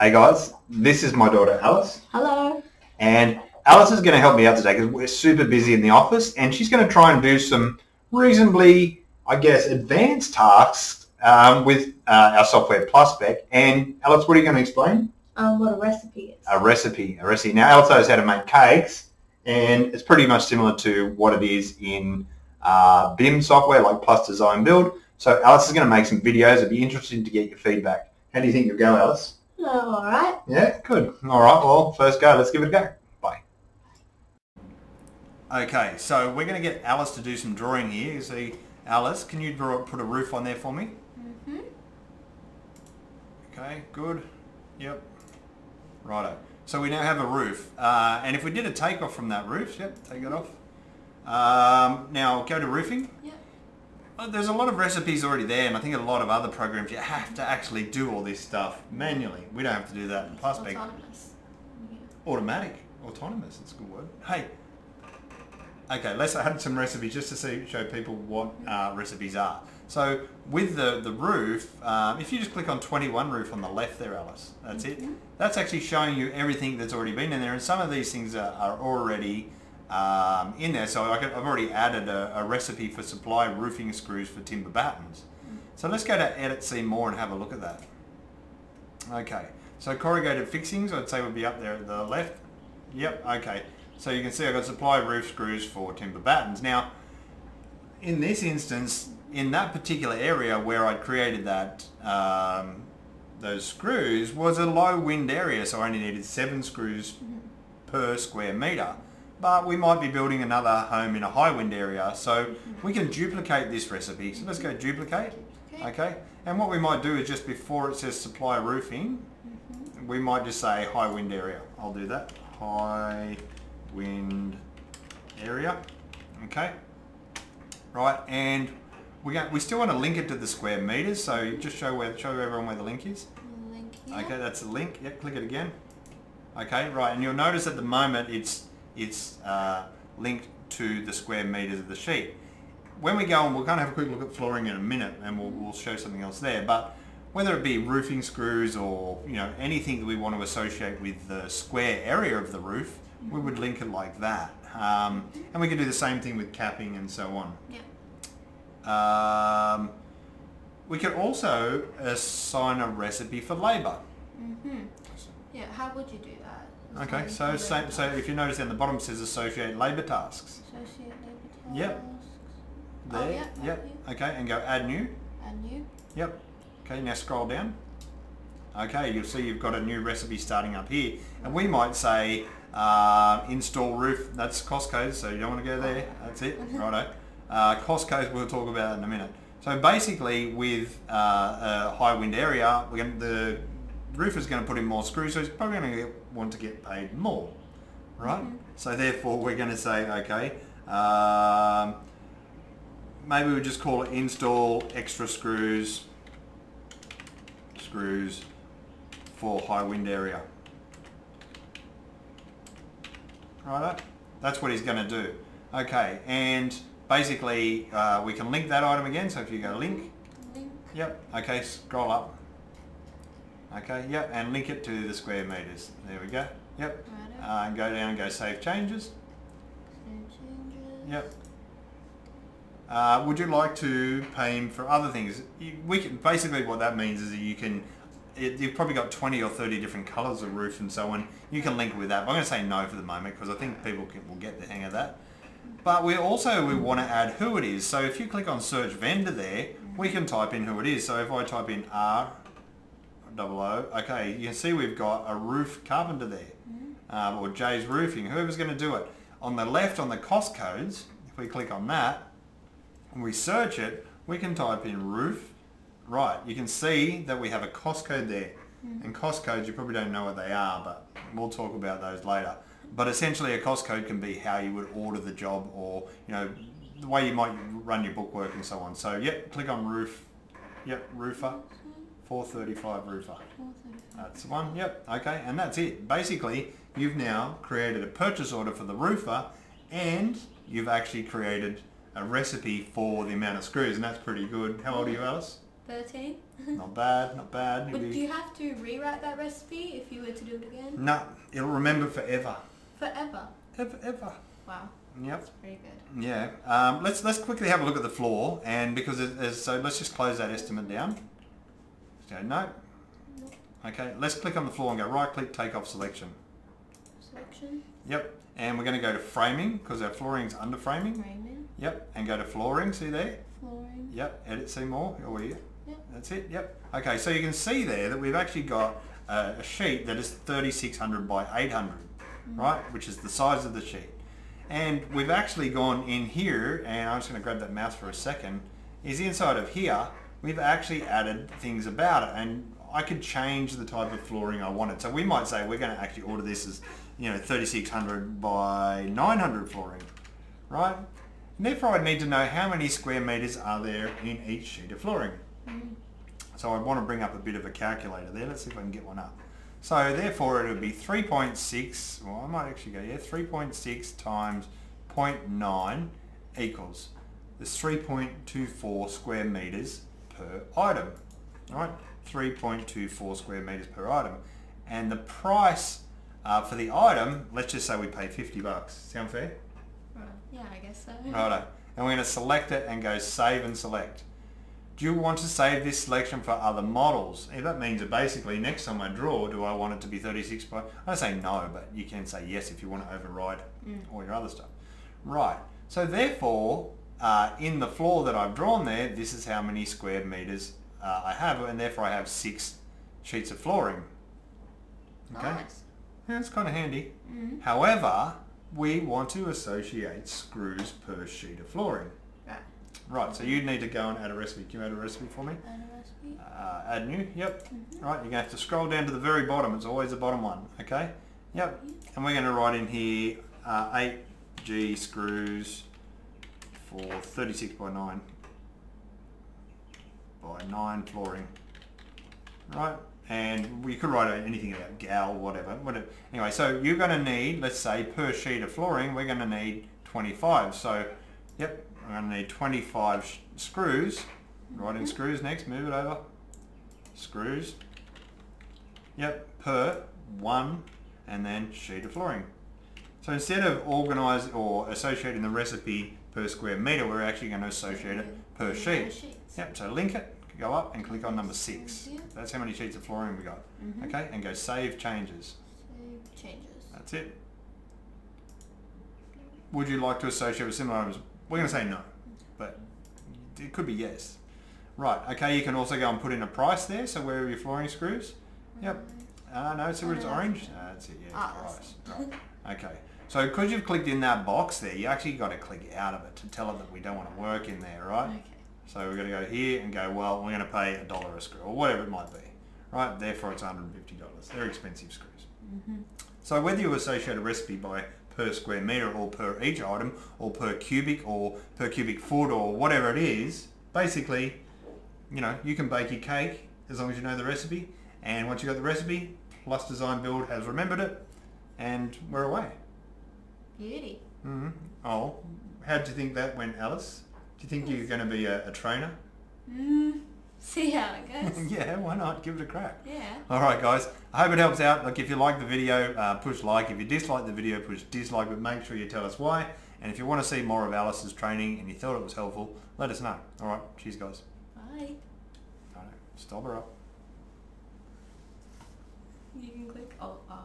Hey guys, this is my daughter Alice, Hello. and Alice is going to help me out today because we're super busy in the office, and she's going to try and do some reasonably, I guess, advanced tasks um, with uh, our software PlusSpec. And Alice, what are you going to explain? Um, what a recipe is. A recipe. A recipe. Now, Alice knows how to make cakes, and it's pretty much similar to what it is in uh, BIM software like PlusDesignBuild. So Alice is going to make some videos. It'd be interesting to get your feedback. How do you think you'll go, Alice? Oh, all right. Yeah, good. All right, well, first go. Let's give it a go. Bye. Okay, so we're going to get Alice to do some drawing here. You see, Alice, can you draw, put a roof on there for me? Mm-hmm. Okay, good. Yep. Righto. So we now have a roof. Uh, and if we did a takeoff from that roof, yep, take it off. Um, now go to roofing. Yep. Uh, There's a lot of recipes already there, and I think a lot of other programs you have to actually do all this stuff manually. We don't have to do that in PlusSpec. Autonomous. Yeah. Automatic. Autonomous, that's a good word. Hey. Okay, let's add some recipes just to see, show people what uh, recipes are. So with the, the roof, um, if you just click on 21 roof on the left there, Alice, that's it. That's actually showing you everything that's already been in there, and some of these things are, are already um, in there. So I could, I've already added a, a recipe for supply roofing screws for timber battens. So let's go to edit, see more, and have a look at that. Okay, so corrugated fixings, I'd say would be up there at the left. Yep, okay. So you can see I've got supply roof screws for timber battens. Now, in this instance, in that particular area where I'd created that, um, those screws was a low wind area, so I only needed seven screws per square meter. But we might be building another home in a high wind area, so we can duplicate this recipe. So let's go duplicate. Okay. And what we might do is just before it says supply roofing, mm-hmm. we might just say high wind area. I'll do that. High wind area. Okay. Right, and we got, we still want to link it to the square meters, so just show where show everyone where the link is. Link here. Okay, that's the link. Yep, click it again. Okay, right, and you'll notice at the moment it's it's uh, linked to the square meters of the sheet. When we go and we'll kind of have a quick look at flooring in a minute, and we'll, we'll show something else there. But whether it be roofing screws or you know anything that we want to associate with the square area of the roof, we would link it like that. Um, and we can do the same thing with capping and so on. Yep. Um, we could also assign a recipe for labour. Mm-hmm. Yeah, how would you do that? Okay, so same, so if you notice down the bottom it says associate labour tasks. Associate labor tasks. Yep. There, Oh, yeah, yep, okay, and go add new. And new. Yep, okay, now scroll down. Okay, you'll see you've got a new recipe starting up here. And we might say uh, install roof, that's cost codes, so you don't want to go there, that's it, righto. Uh, cost codes we'll talk about in a minute. So basically with uh, a high wind area, we're going the roofer's going to put in more screws, so he's probably going to want to get paid more, right? So therefore we're going to say, okay, um, maybe we just call it install extra screws screws for high wind area. Right, that's what he's going to do. Okay, and basically uh, we can link that item again. So if you go link, Link. yep, okay, scroll up. Okay, yep, and link it to the square meters. There we go. Yep, Righto. uh, and go down and go save changes. Save changes. Yep. Uh, would you like to pay him for other things? You, we can, basically what that means is that you can, it, you've probably got 20 or 30 different colours of roof and so on. You can link with that. But I'm going to say no for the moment because I think people can, will get the hang of that. But we also we want to add who it is. So if you click on search vendor there, we can type in who it is. So if I type in R double O, okay, you can see we've got a roof carpenter there, um, or Jay's Roofing, whoever's going to do it. On the left on the cost codes, if we click on that, and we search it, we can type in roof. Right, you can see that we have a cost code there. And cost codes, you probably don't know what they are, but we'll talk about those later. But essentially a cost code can be how you would order the job or, you know, the way you might run your bookwork and so on. So, yep, click on roof. Yep, roofer. 435 roofer. 435. That's the one, yep, okay, and that's it. Basically, you've now created a purchase order for the roofer and you've actually created a recipe for the amount of screws and that's pretty good. How old are you, Alice? 13. Not bad, not bad. Would You'll you have to rewrite that recipe if you were to do it again? No, it'll remember forever. Forever. Ever, ever. Wow, Yep. that's pretty good. Yeah. Um, let's let's quickly have a look at the floor, and because it is, so let's just close that estimate down. So no. Okay. Let's click on the floor and go right click, take off selection. Selection. Yep. And we're going to go to framing because our flooring's under framing. Framing. Yep. And go to flooring. See there? Flooring. Yep. Edit. See more. Oh yeah. Yep. That's it. Yep. Okay. So you can see there that we've actually got a, a sheet that is 3600 by 800, mm-hmm. right? Which is the size of the sheet. And we've actually gone in here, and I'm just going to grab that mouse for a second, is inside of here, we've actually added things about it. And I could change the type of flooring I wanted. So we might say we're going to actually order this as, you know, 3600 by 900 flooring, right? And therefore I'd need to know how many square meters are there in each sheet of flooring. Mm. So I'd want to bring up a bit of a calculator there. Let's see if I can get one up. So therefore it would be 3.6, well I might actually go, yeah, 3.6 times 0.9 equals, there's 3.24 square meters per item, right? 3.24 square meters per item. And the price uh, for the item, let's just say we pay 50 bucks. Sound fair? Right. Yeah, I guess so. Righto. And we're going to select it and go save and select. Do you want to save this selection for other models? If that means that basically next time I draw, do I want it to be 36 by... I say no, but you can say yes if you want to override Mm. all your other stuff. Right. So therefore, uh, in the floor that I've drawn there, this is how many square meters uh, I have, and therefore I have six sheets of flooring. Okay. Nice. Yeah, it's kind of handy. Mm. However, we want to associate screws per sheet of flooring. Right. Right, so you need to go and add a recipe. Can you add a recipe for me? And a recipe. Uh, add new, yep. Mhm. Right, you're going to have to scroll down to the very bottom. It's always the bottom one, okay? Yep. And we're going to write in here uh, 8G screws for 36 by 9 by 9 flooring. Right? And we could write anything about gal, whatever. whatever. Anyway, so you're going to need, let's say, per sheet of flooring, we're going to need 25. So, yep, we're going to need 25 screws. Write in screws next, move it over. Screws. Yep, per one and then sheet of flooring. So instead of organizing or associating the recipe per square metre, we're actually going to associate it per sheet. Yep, so link it, go up and click on number six. That's how many sheets of flooring we got. Mhm. Okay, and go save changes. Save changes. That's it. Would you like to associate with similar items? We're going to say no, but it could be yes. Right, okay, you can also go and put in a price there, so where are your flooring screws? Yep. Uh, no, so it's orange? No, that's it, yeah, Ah, price. Right. Okay, so because you've clicked in that box there, you actually got to click out of it to tell it that we don't want to work in there, right? Okay. So we're going to go here and go, well, we're going to pay a dollar a screw, or whatever it might be, right? Therefore it's $150. They're expensive screws. Mhm. So whether you associate a recipe by per square meter or per each item or per cubic or per cubic foot or whatever it is, basically, you know, you can bake your cake as long as you know the recipe. And once you got the recipe, PlusDesignBuild has remembered it, and we're away. Beauty. hmm Oh, how do you think that went, Alice? Do you think you're going to be a, a trainer? Mm. See how it goes. yeah, why not? Give it a crack. yeah. All right, guys. I hope it helps out. Look, if you like the video, uh, push like. If you dislike the video, push dislike. But make sure you tell us why. And if you want to see more of Alice's training and you thought it was helpful, let us know. All right. Cheers, guys. Bye. All right. Stop her up. You can click Alt R